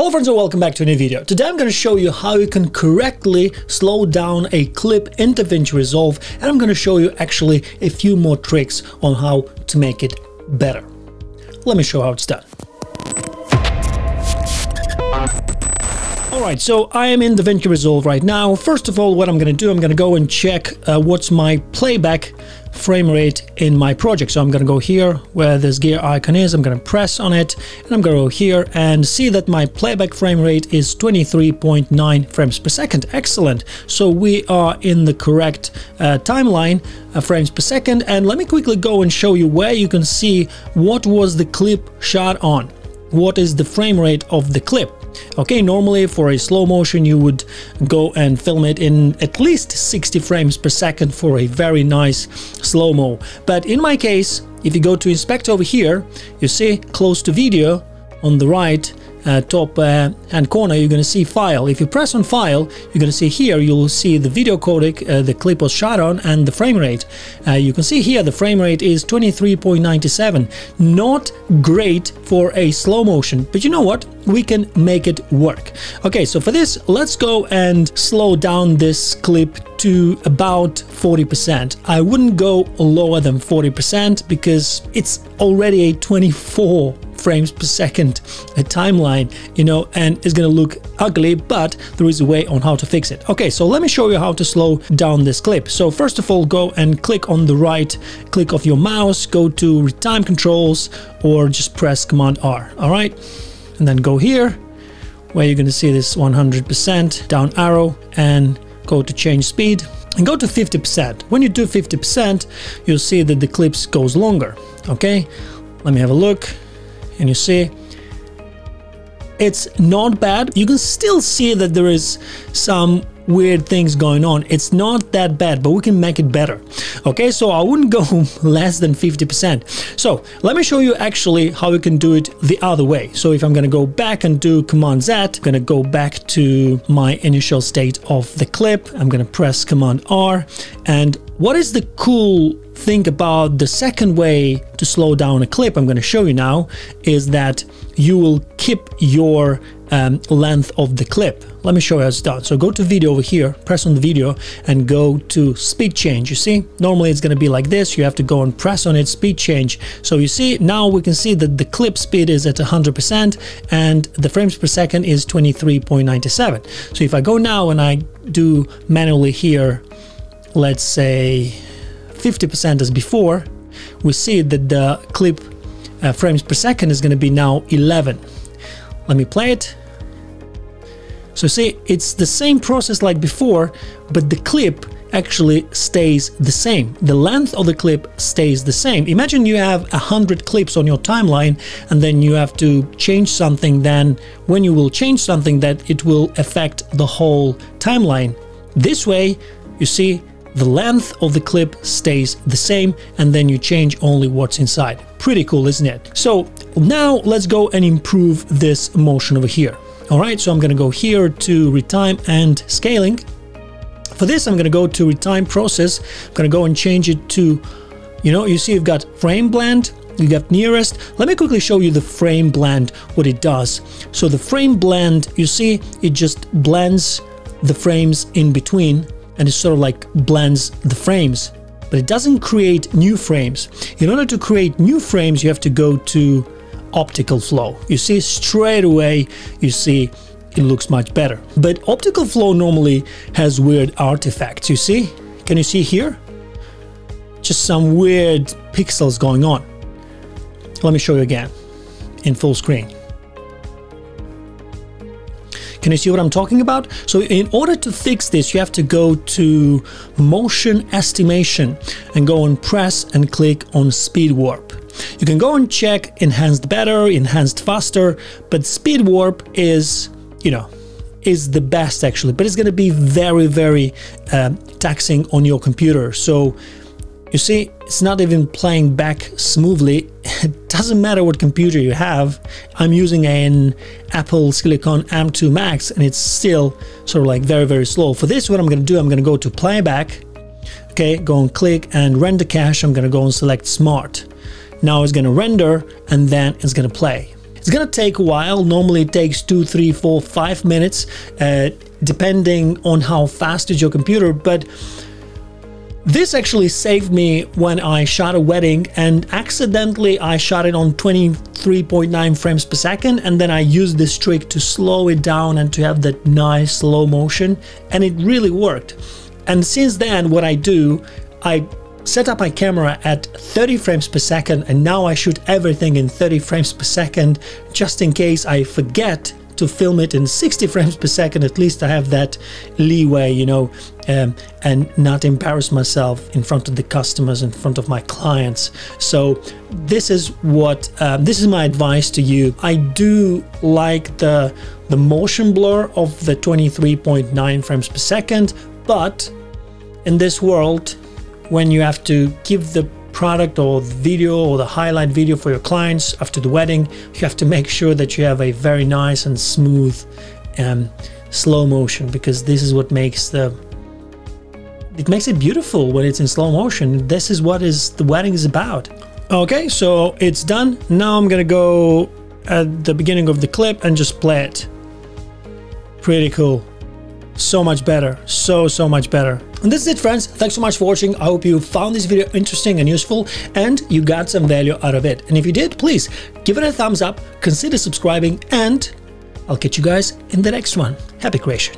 Hello friends and welcome back to a new video. Today I'm going to show you how you can correctly slow down a clip in DaVinci Resolve and I'm going to show you actually a few more tricks on how to make it better. Let me show how it's done. Alright, so I am in DaVinci Resolve right now. First of all, what I'm going to do, I'm going to go and check uh, what's my playback frame rate in my project. So I'm going to go here where this gear icon is, I'm going to press on it and I'm going to go here and see that my playback frame rate is 23.9 frames per second. Excellent. So we are in the correct uh, timeline uh, frames per second and let me quickly go and show you where you can see what was the clip shot on. What is the frame rate of the clip? Okay, normally for a slow motion you would go and film it in at least 60 frames per second for a very nice slow-mo. But in my case, if you go to inspect over here, you see close to video on the right, uh, top uh, hand corner you're going to see file. If you press on file you're going to see here you'll see the video codec uh, the clip was shot on and the frame rate. Uh, you can see here the frame rate is 23.97 not great for a slow motion but you know what? We can make it work. Okay so for this let's go and slow down this clip to about 40%. I wouldn't go lower than 40% because it's already a 24 frames per second a timeline, you know, and it's gonna look ugly, but there is a way on how to fix it. Okay, so let me show you how to slow down this clip. So first of all, go and click on the right click of your mouse, go to time controls, or just press Command R, all right? And then go here, where you're gonna see this 100% down arrow, and go to change speed, and go to 50%. When you do 50%, you'll see that the clips goes longer, okay? Let me have a look and you see it's not bad. You can still see that there is some weird things going on. It's not that bad, but we can make it better. Okay, so I wouldn't go less than 50%. So let me show you actually how we can do it the other way. So if I'm to go back and do Command Z, I'm to go back to my initial state of the clip. I'm to press Command R. And what is the cool thing about the second way to slow down a clip I'm going to show you now is that you will keep your um, length of the clip. Let me show you how it's done. So go to video over here, press on the video and go to speed change. You see, normally it's going to be like this. You have to go and press on it, speed change. So you see, now we can see that the clip speed is at 100% and the frames per second is 23.97. So if I go now and I do manually here, let's say 50% as before, we see that the clip uh, frames per second is going to be now 11. Let me play it. So see, it's the same process like before, but the clip actually stays the same. The length of the clip stays the same. Imagine you have a hundred clips on your timeline and then you have to change something then when you will change something that it will affect the whole timeline. This way, you see, the length of the clip stays the same and then you change only what's inside. Pretty cool, isn't it? So now let's go and improve this motion over here. All right, so I'm to go here to retime and scaling. For this, I'm to go to retime process. I'm to go and change it to, you know, you see you've got frame blend, you got nearest. Let me quickly show you the frame blend, what it does. So the frame blend, you see, it just blends the frames in between and it sort of like blends the frames, but it doesn't create new frames. In order to create new frames, you have to go to optical flow. You see straight away, you see it looks much better. But optical flow normally has weird artifacts, you see? Can you see here? Just some weird pixels going on. Let me show you again in full screen. Can you see what I'm talking about? So in order to fix this, you have to go to motion estimation and go and press and click on speed warp. You can go and check enhanced better, enhanced faster, but speed warp is, you know, is the best actually, but it's going to be very, very uh, taxing on your computer. So you see, it's not even playing back smoothly. It doesn't matter what computer you have. I'm using an Apple Silicon M2 Max and it's still sort of like very, very slow. For this, what I'm going to do, I'm going to go to playback. Okay, go and click and render cache. I'm going to go and select smart. Now it's going to render and then it's going to play. It's gonna take a while. Normally it takes two, three, four, five minutes, uh, depending on how fast is your computer. But this actually saved me when I shot a wedding and accidentally I shot it on 23.9 frames per second and then I used this trick to slow it down and to have that nice slow motion and it really worked. And since then what I do, I set up my camera at 30 frames per second and now I shoot everything in 30 frames per second just in case I forget to film it in 60 frames per second, at least I have that leeway, you know, um, and not embarrass myself in front of the customers, in front of my clients. So this is what um, this is my advice to you. I do like the the motion blur of the 23.9 frames per second, but in this world, when you have to give the product or video or the highlight video for your clients after the wedding, you have to make sure that you have a very nice and smooth um, slow motion because this is what makes the it makes it beautiful when it's in slow motion. This is what is the wedding is about. Okay, so it's done. Now I'm gonna go at the beginning of the clip and just play it. Pretty cool so much better so so much better and this is it friends. Thanks so much for watching. I hope you found this video interesting and useful and you got some value out of it. And if you did please give it a thumbs up consider subscribing and i'll catch you guys in the next one. Happy creation